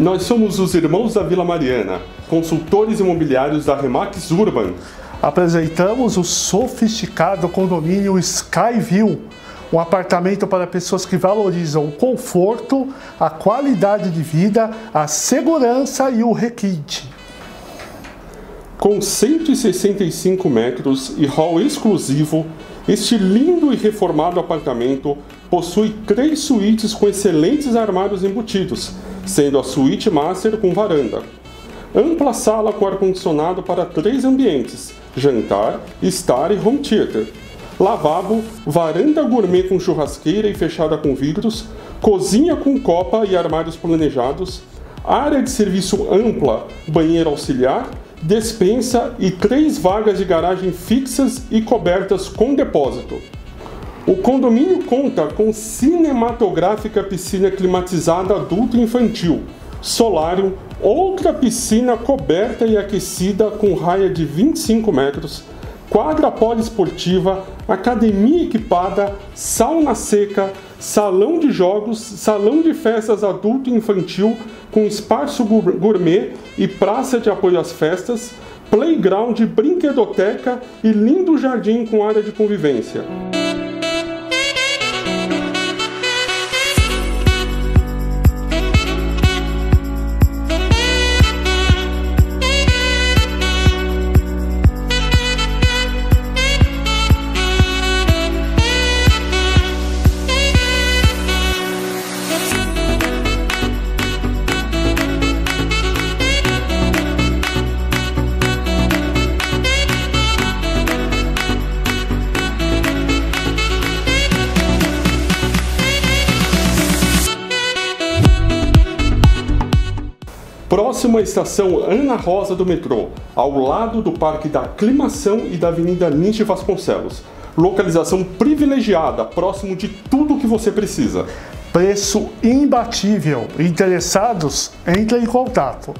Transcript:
Nós somos os irmãos da Vila Mariana, consultores imobiliários da Remax Urban. Apresentamos o sofisticado condomínio Skyview, um apartamento para pessoas que valorizam o conforto, a qualidade de vida, a segurança e o requinte. Com 165 metros e hall exclusivo, este lindo e reformado apartamento possui três suítes com excelentes armários embutidos, sendo a suíte master com varanda. Ampla sala com ar-condicionado para três ambientes, jantar, estar e home theater. Lavabo, varanda gourmet com churrasqueira e fechada com vidros, cozinha com copa e armários planejados, área de serviço ampla, banheiro auxiliar, despensa e três vagas de garagem fixas e cobertas com depósito. O condomínio conta com cinematográfica piscina climatizada adulto e infantil, solário, outra piscina coberta e aquecida com raia de 25 metros, quadra poliesportiva, academia equipada, sauna seca, salão de jogos, salão de festas adulto e infantil com espaço gourmet e praça de apoio às festas, playground, brinquedoteca e lindo jardim com área de convivência. Próxima estação Ana Rosa do metrô, ao lado do Parque da Aclimação e da Avenida Nietzsche Vasconcelos. Localização privilegiada, próximo de tudo que você precisa. Preço imbatível. Interessados? Entre em contato.